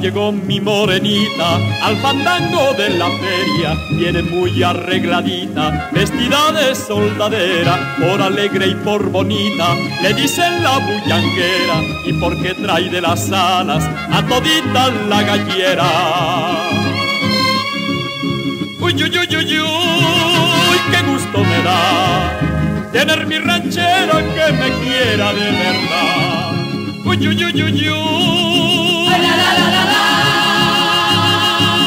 Llegó mi morenita al fandango de la feria, viene muy arregladita, vestida de soldadera, por alegre y por bonita, le dicen la bullanguera, y porque trae de las alas a todita la gallera. Uy, uy, uy, uy, uy, qué gusto me da tener mi ranchera que me quiera de verdad. Uy, uy, uy, uy, uy.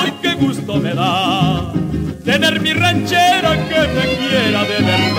Ay, qué gusto me da tener mi ranchera que me quiera de verdad.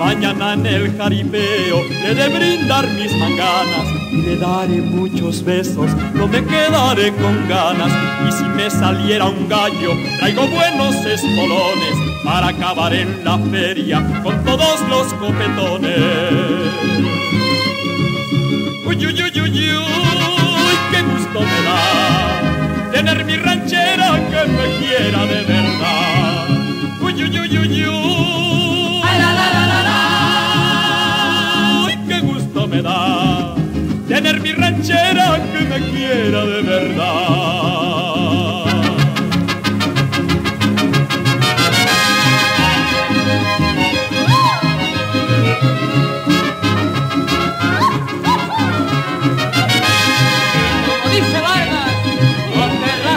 Mañana en el jaripeo le de brindar mis manganas y le daré muchos besos, no me quedaré con ganas. Y si me saliera un gallo, traigo buenos espolones para acabar en la feria con todos los copetones. Uy, uy, uy, uy, uy, qué gusto me da tener mi ranchera que me quiera de verdad. Uy, uy, uy, uy, uy. Tener mi ranchera que me quiera de verdad. Como dice Vargas, donde la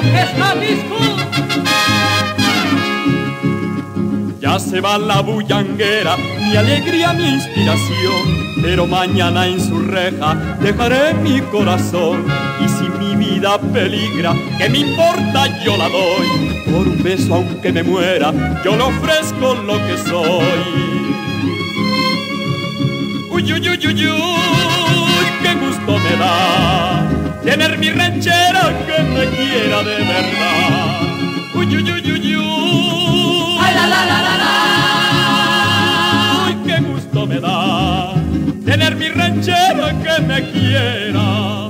Se va la bullanguera, mi alegría, mi inspiración, pero mañana en su reja dejaré mi corazón. Y si mi vida peligra, que me importa, yo la doy. Por un beso, aunque me muera, yo le ofrezco lo que soy. Uy, uy, uy, uy, uy, qué gusto me da tener mi ranchera que me quiera de verdad. Uy, uy, uy, uy, uy. Ay, la, la, la, tener mi ranchera que me quiera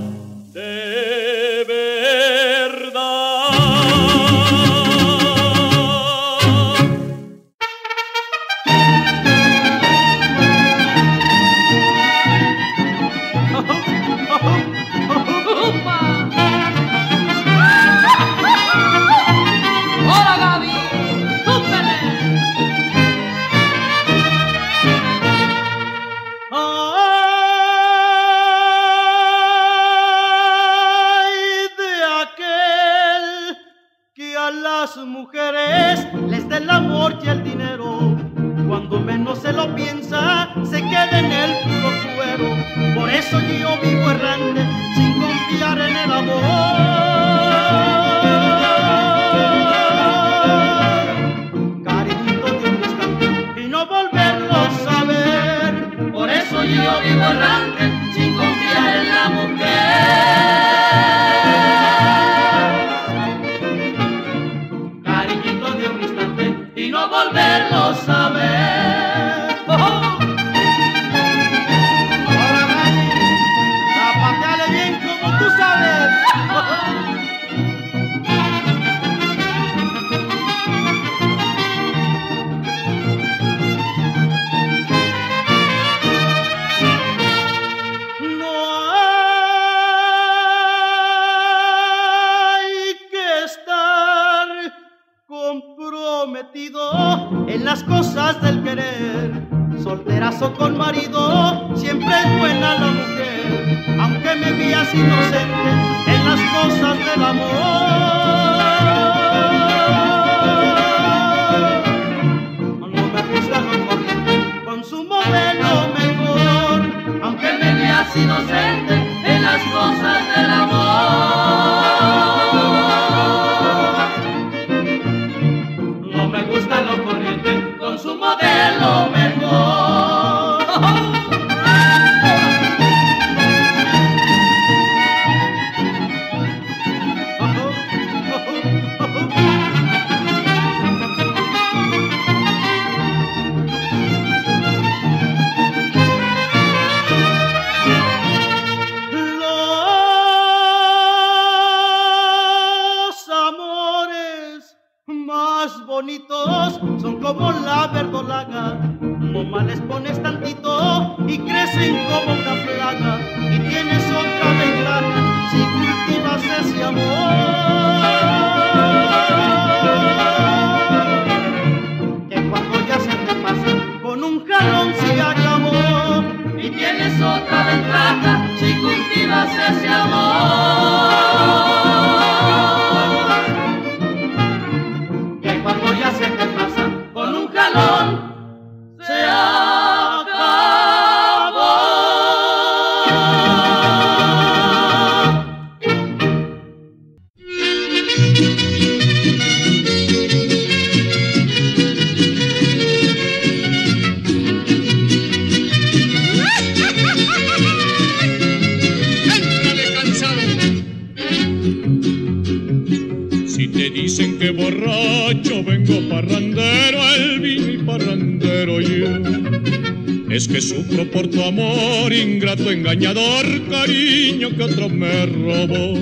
por tu amor, ingrato engañador, cariño que otro me robó.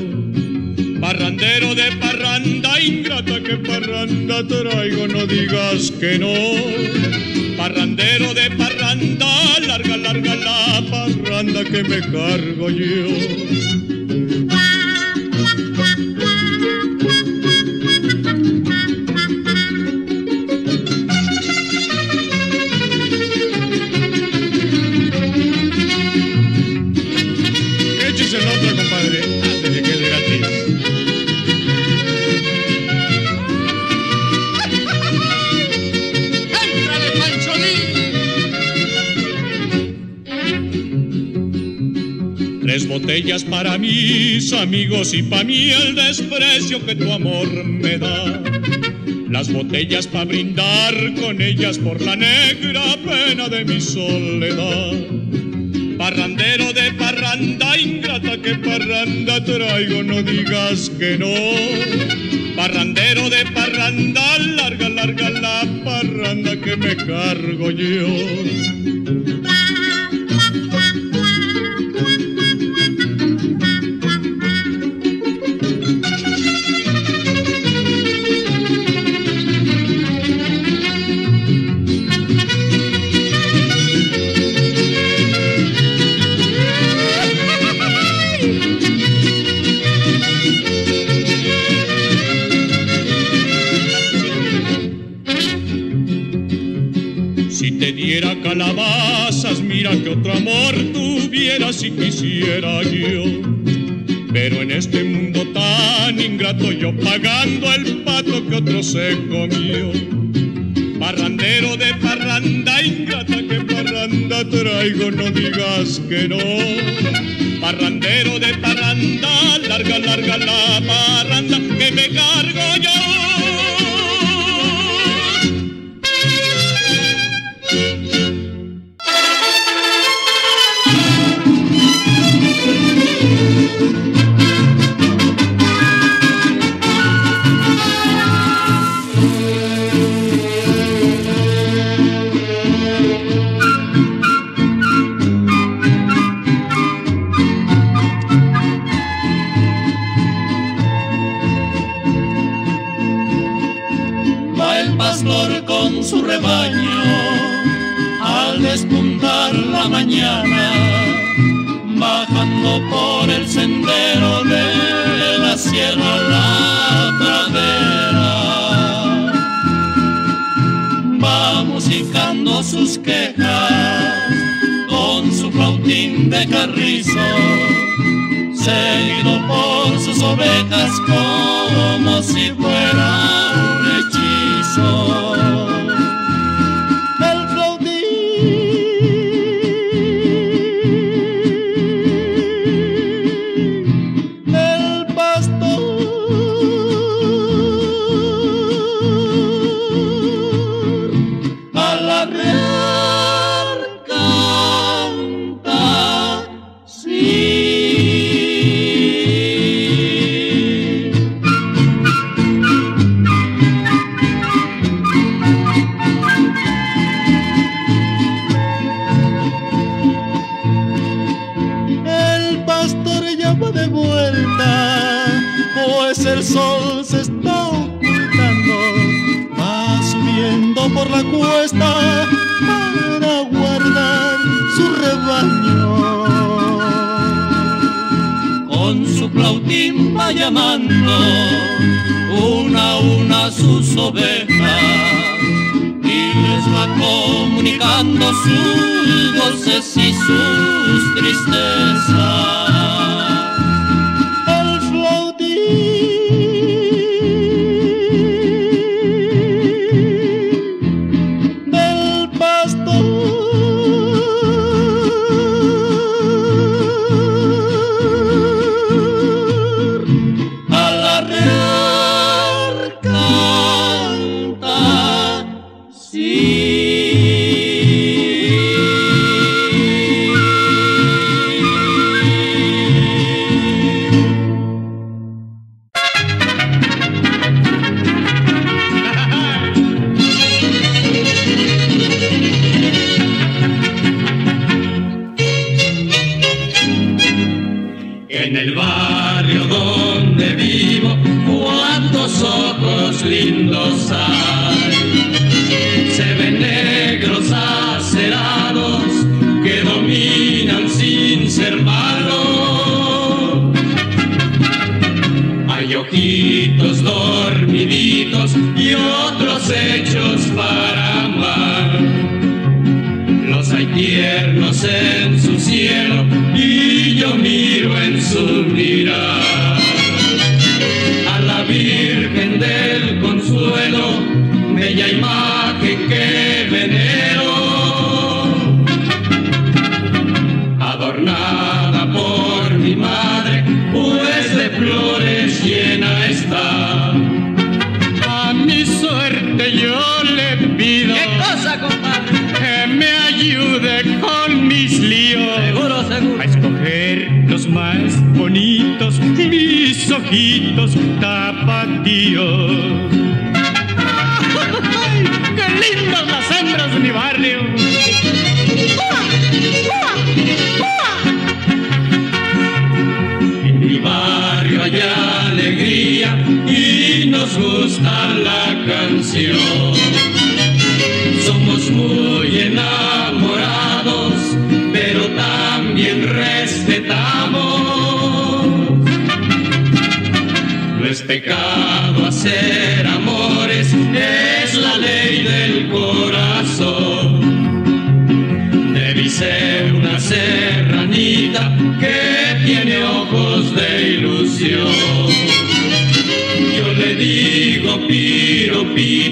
Parrandero de parranda, ingrata que parranda traigo, no digas que no. Parrandero de parranda, larga, larga la parranda que me cargo yo. Mis amigos y para mí el desprecio que tu amor me da. Las botellas para brindar con ellas por la negra pena de mi soledad. Parrandero de parranda, ingrata que parranda traigo, no digas que no. Parrandero de parranda, larga, larga la parranda que me cargo yo. Si quisiera yo. Pero en este mundo tan ingrato yo pagando el pato que otro se comió. Parrandero de parranda ingrata que parranda traigo, no digas que no. Parrandero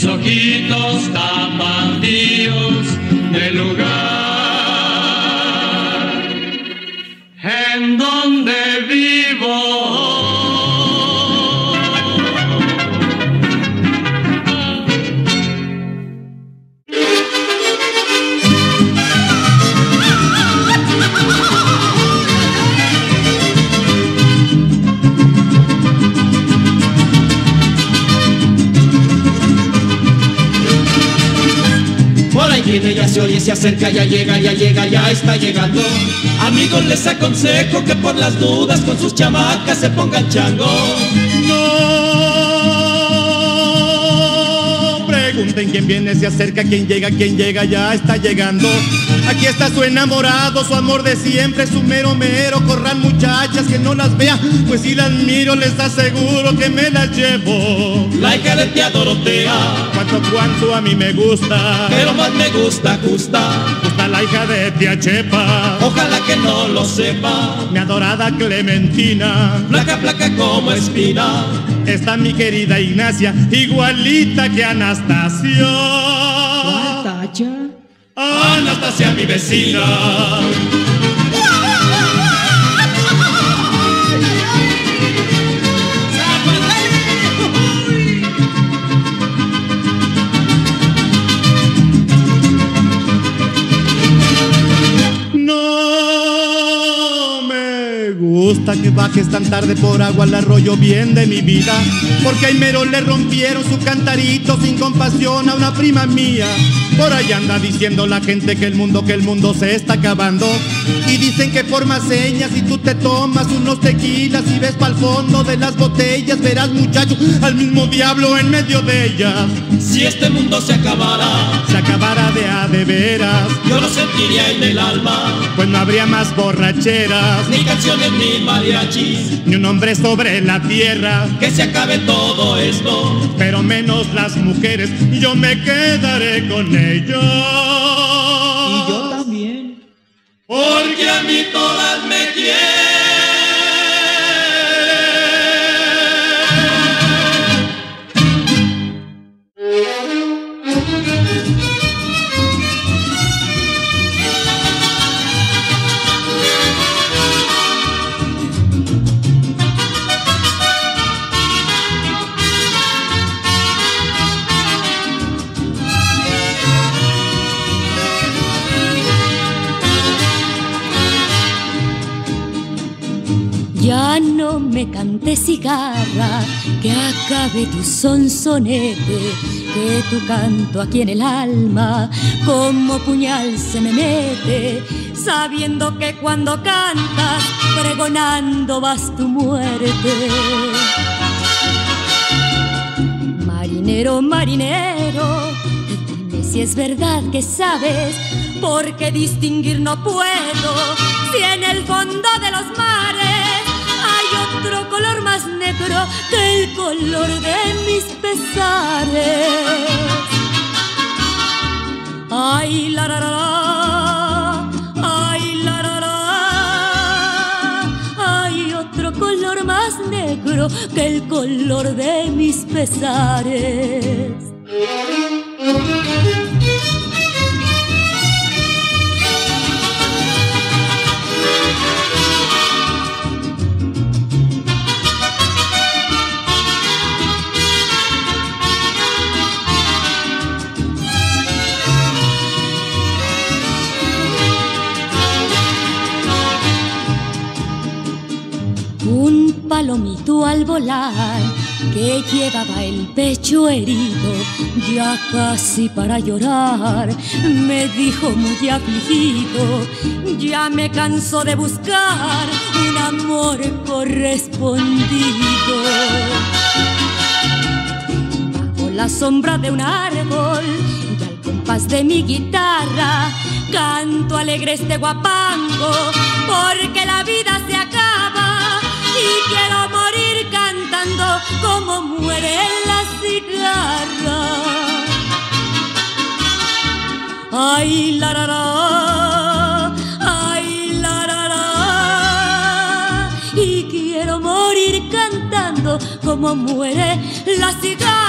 mis ojitos llega, ya llega, ya está llegando. Amigos, les aconsejo que por las dudas con sus chamacas se pongan chango. No pregunten quién viene, se acerca, quién llega, quién llega, ya está llegando. Aquí está su enamorado, su amor de siempre, su mero mero. Corran muchachas que no las vean, pues si las miro les aseguro que me las llevo. La hija de tía Dorotea, cuanto cuanto a mí me gusta, pero más me gusta gusta. Gusta la hija de tía Chepa, ojalá que no lo sepa. Mi adorada Clementina, placa placa como espina. Está mi querida Ignacia, igualita que Anastasia. Anastasia, mi vecina. Gusta que bajes tan tarde por agua al arroyo bien de mi vida. Porque a mero le rompieron su cantarito sin compasión a una prima mía. Por ahí anda diciendo la gente que el mundo, que el mundo se está acabando. Y dicen que por más señas, si tú te tomas unos tequilas y ves pa'l fondo de las botellas, verás muchacho al mismo diablo en medio de ellas. Si este mundo se acabara, se acabara de a de veras, yo lo sentiría en el alma. Pues no habría más borracheras, ni canciones ni mariachis, ni un hombre sobre la tierra. Que se acabe todo esto, pero menos las mujeres, y yo me quedaré con ellas. Y yo también, porque a mí todas me quieren. No me cante cigarra, que acabe tu sonsonete, que tu canto aquí en el alma como puñal se me mete, sabiendo que cuando cantas, pregonando vas tu muerte. Marinero, marinero, dime si es verdad que sabes, porque distinguir no puedo, si en el fondo de los mares otro color más negro que el color de mis pesares. Ay, la, la, la, la, la, hay otro color más negro que el color de mis pesares. Al volar que llevaba el pecho herido, ya casi para llorar, me dijo muy afligido, ya me canso de buscar un amor correspondido. Bajo la sombra de un árbol y al compás de mi guitarra, canto alegre este guapango, porque la vida se acaba y quiero morir cantando como muere la cigarra. Ay, la, la, ay, la, la, y quiero morir cantando como muere la cigarra.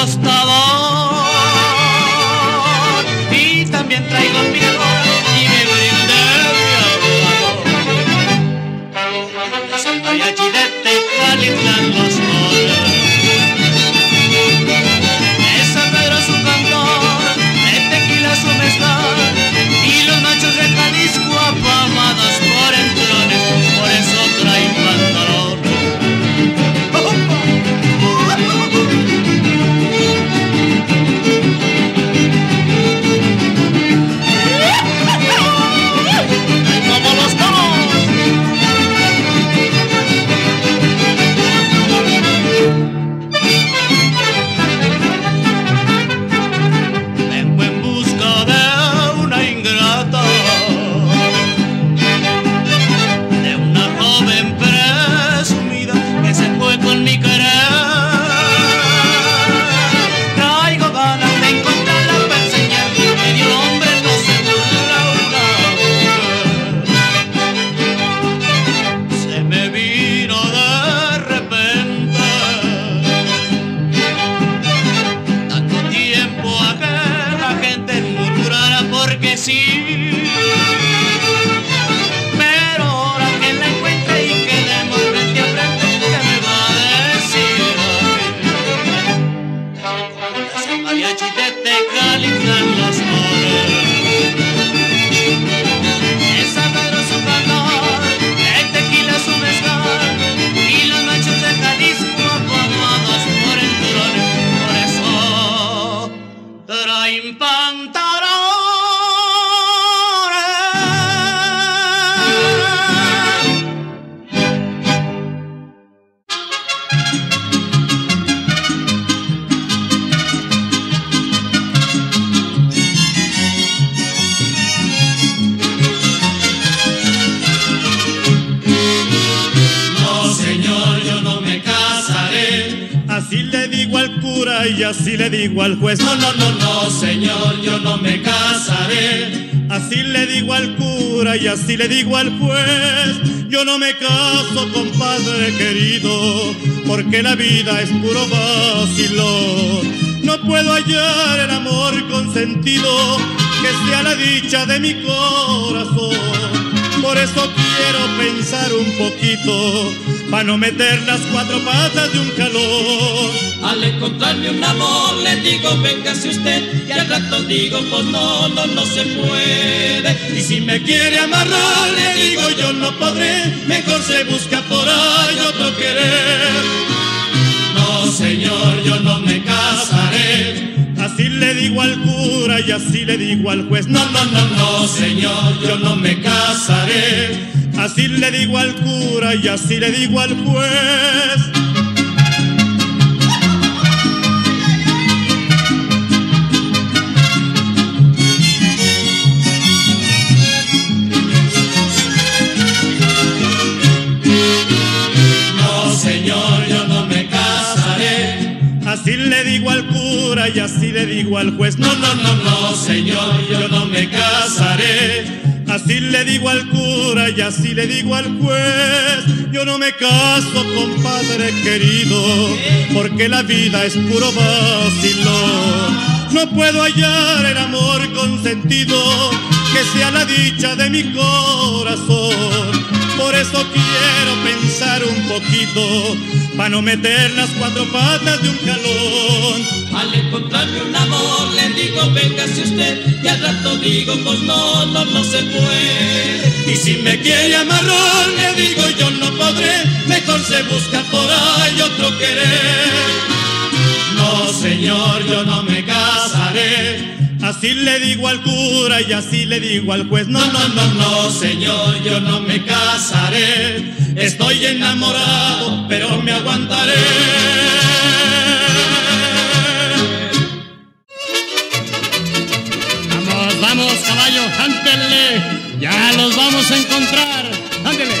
Algún apostador. Y también traigo mi Así le digo al cura y así le digo al juez. Yo no me caso, compadre querido, porque la vida es puro vacilón. No puedo hallar el amor consentido que sea la dicha de mi corazón. Por eso quiero pensar un poquito, para no meter las cuatro patas de un calor. Al encontrarme un amor le digo véngase usted y al rato digo pues no, no, no se puede. Y si me quiere amarrar le digo yo no podré, mejor se busca por ahí otro querer. No señor, yo no me casaré. Así le digo al cura y así le digo al juez. No, no, no, no, señor, yo no me casaré. Así le digo al cura y así le digo al juez. No, señor, yo no me casaré. Así le digo al cura y así le digo al juez. No, no, no, no, señor, yo no me casaré. Así le digo al cura y así le digo al juez. Yo no me caso, compadre querido, porque la vida es puro vacilón. No puedo hallar el amor consentido que sea la dicha de mi corazón. Por eso quiero pensar un poquito, para no meter las cuatro patas de un calón. Al encontrarme un amor le digo véngase usted y al rato digo pues no, no, no se puede. Y si me quiere amarrar le digo yo no podré, mejor se busca por ahí otro querer. No señor, yo no me casaré. Así le digo al cura y así le digo al juez. No, no, no, no, señor, yo no me casaré. Estoy enamorado, pero me aguantaré. Vamos, vamos, caballo, ántenle. Ya los vamos a encontrar. Ándele.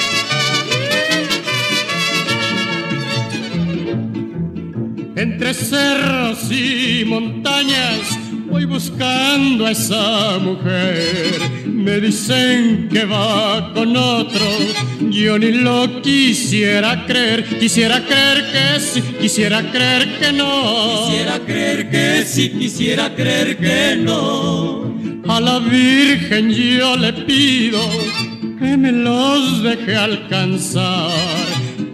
Entre cerros y montañas voy buscando a esa mujer. Me dicen que va con otro. Yo ni lo quisiera creer. Quisiera creer que sí, quisiera creer que no. Quisiera creer que sí, quisiera creer que no. A la Virgen yo le pido que me los deje alcanzar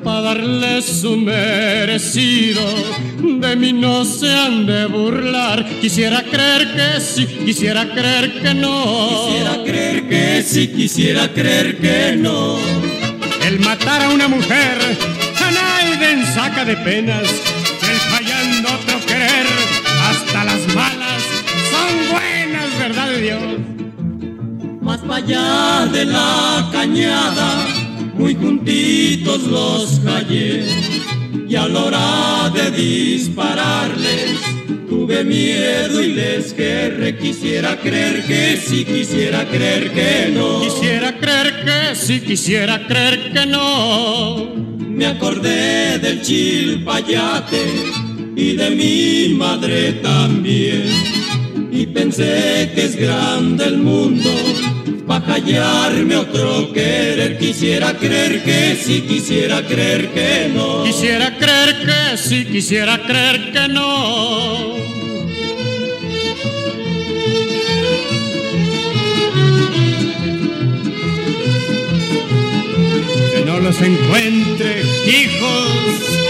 para darle su merecido. De mí no se han de burlar. Quisiera creer que sí, quisiera creer que no. Quisiera creer que sí, quisiera creer que no. El matar a una mujer a nadie saca de penas. El fallando otro querer, hasta las malas son buenas, verdad de Dios. Más para allá de la cañada, muy juntitos los hallé. Y a la hora de dispararles, tuve miedo y les querré. Quisiera creer que sí, quisiera creer que no. Quisiera creer que sí, quisiera creer que no. Me acordé del chilpayate y de mi madre también. Y pensé que es grande el mundo Pa' callarme otro querer, quisiera creer que sí, quisiera creer que no. Quisiera creer que sí, quisiera creer que no. Que no los encuentre, hijos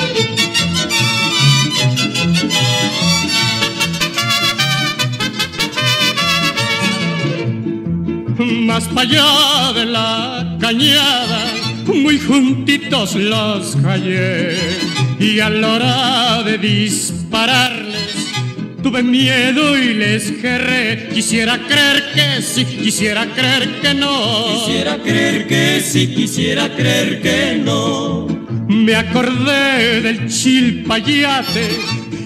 Más para allá de la cañada, muy juntitos los callé, y a la hora de dispararles Tuve miedo y les querré. Quisiera creer que sí, quisiera creer que no. Quisiera creer que sí, quisiera creer que no. Me acordé del chilpayate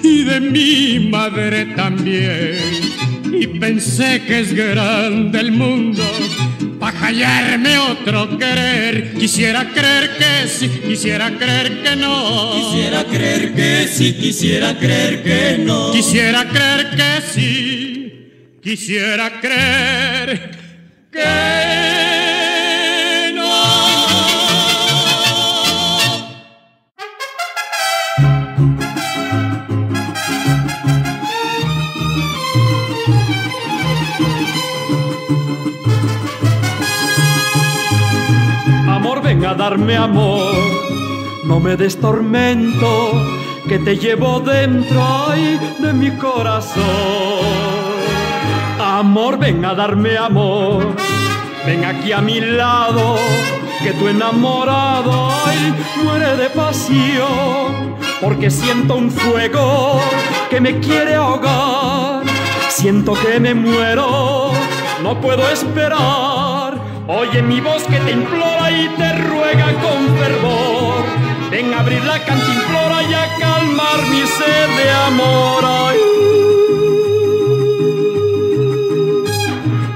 y de mi madre también. Y pensé que es grande el mundo pa' hallarme otro querer. Quisiera creer que sí, quisiera creer que no. Quisiera creer que sí, quisiera creer que no. Quisiera creer que sí, quisiera creer que amor. No me des tormento que te llevo dentro de mi corazón. Amor, ven a darme amor. Ven aquí a mi lado, que tu enamorado muere de pasión. Porque siento un fuego que me quiere ahogar. Siento que me muero, no puedo esperar Oye mi voz que te implora y te ruega con fervor. Ven a abrir la cantimplora y a calmar mi sed de amor.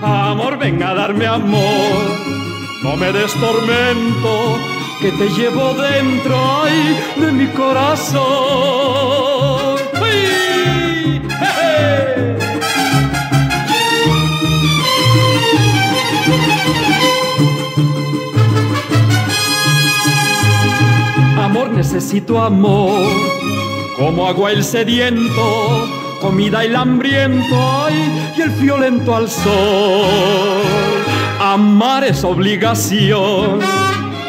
Amor, ven a darme amor. No me des tormento que te llevo dentro ay, de mi corazón. Necesito amor, como agua el sediento, comida el hambriento y el violento al sol. Amar es obligación,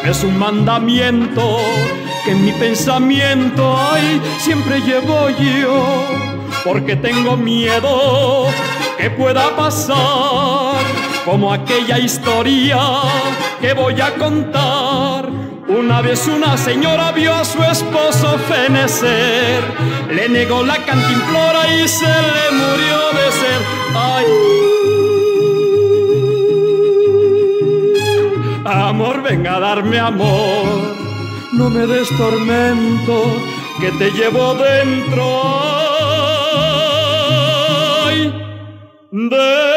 es un mandamiento que en mi pensamiento ay, siempre llevo yo, porque tengo miedo que pueda pasar como aquella historia que voy a contar. Una vez una señora vio a su esposo fenecer, le negó la cantimplora y se le murió de sed. Ay. Amor, venga a darme amor, no me des tormento, que te llevo dentro. Ay, de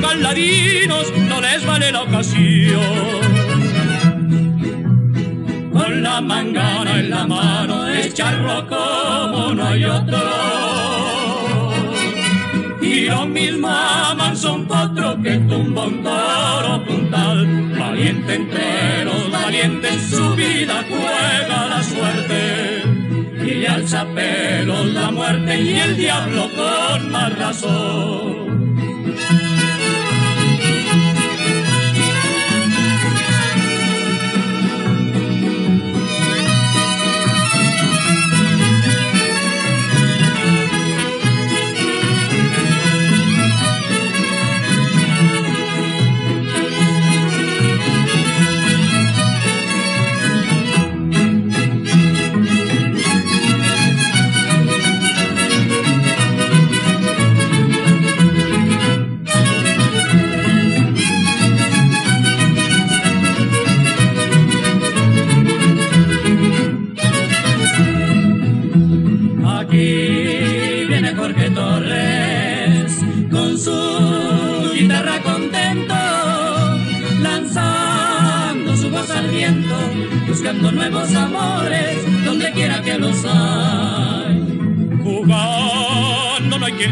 ladinos, no les vale la ocasión. Con la mangana en la mano, echarlo como no hay otro y lo mismo aman son potro que tumba un toro puntal. Valiente entre los valientes su vida juega la suerte. Y alza pelos la muerte y el diablo con más razón.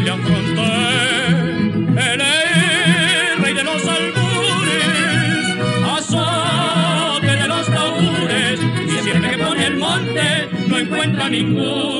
Le afronte, él es rey de los albures, azote de los taures, y siempre que pone el monte no encuentra ningún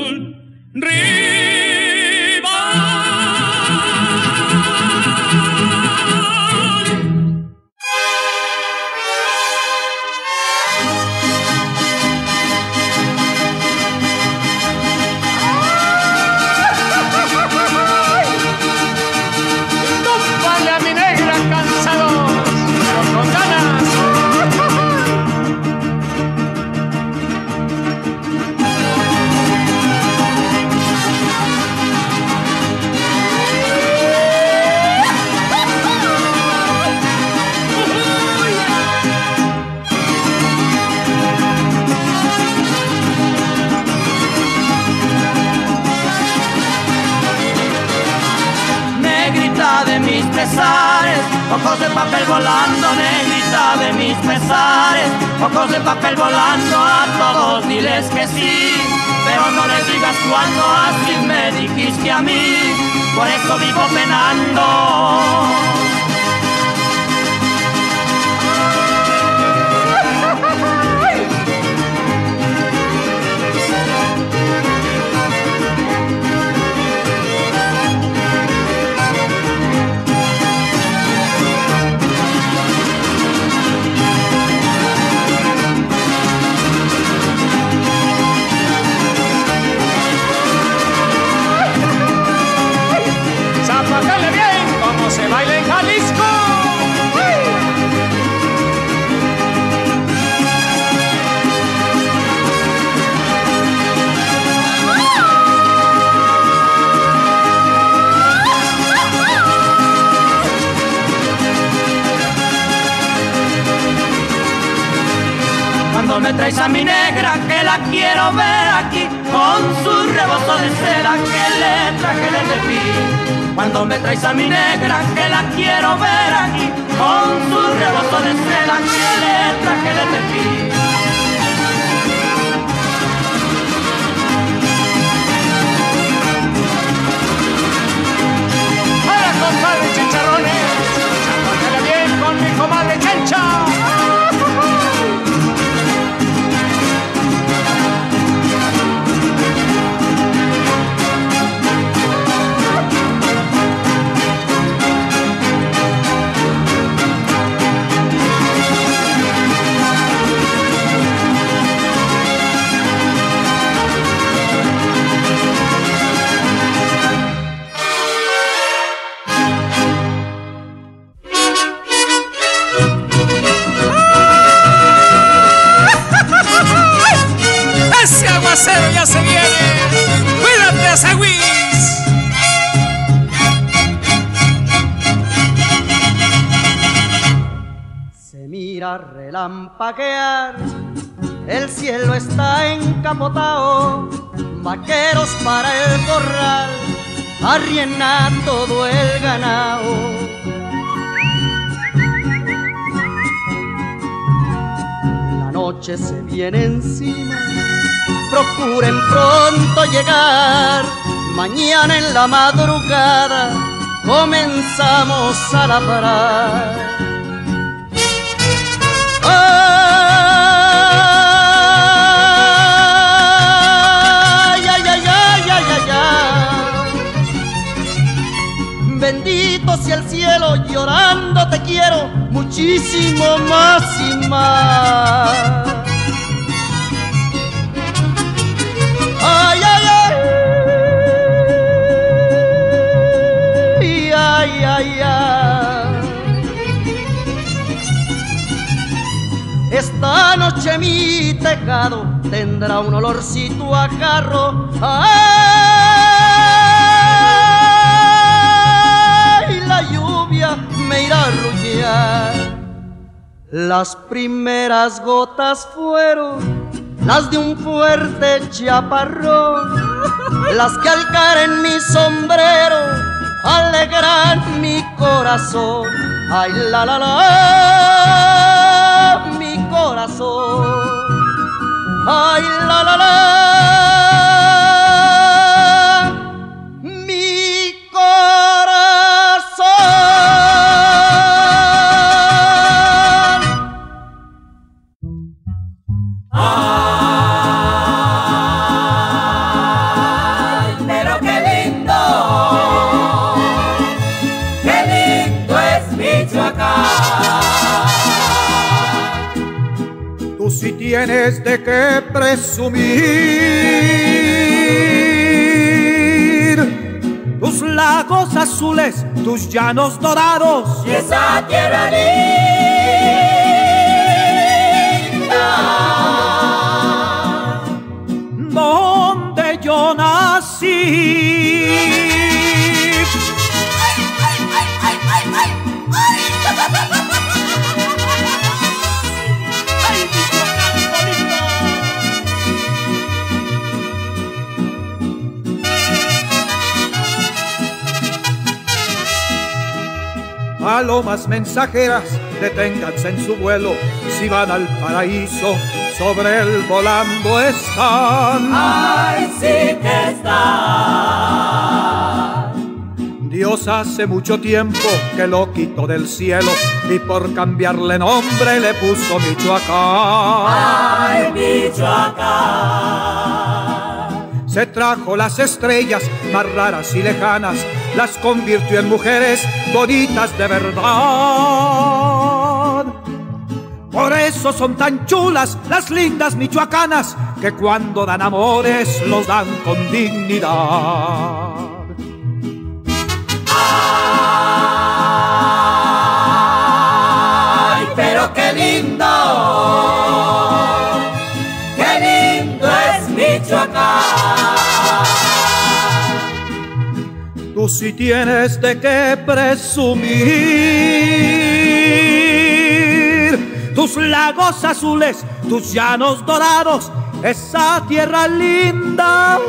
quiero ver aquí con su rebozo de seda que le traje desde ti. Cuando me traes a mi negra que la quiero ver aquí con su rebozo de seda que le traje desde ti. Viene encima, procuren pronto llegar. Mañana en la madrugada comenzamos a labrar. Mi tendrá un olorcito a carro. Ay, la lluvia me irá a. Las primeras gotas fueron las de un fuerte chaparrón, las que al mi sombrero alegran mi corazón. Ay, la la la. corazón. Ay, la la la. Tienes de qué presumir. Tus lagos azules, tus llanos dorados y esa tierra linda donde yo nací. Palomas mensajeras, deténganse en su vuelo, si van al paraíso, sobre el volando están. ¡Ay, sí que están! Dios hace mucho tiempo que lo quitó del cielo y por cambiarle nombre le puso Michoacán. ¡Ay, Michoacán! se trajo las estrellas más raras y lejanas, las convirtió en mujeres bonitas de verdad. Por eso son tan chulas las lindas michoacanas, que cuando dan amores los dan con dignidad. Sí tienes de qué presumir. Tus lagos azules, tus llanos dorados, esa tierra linda.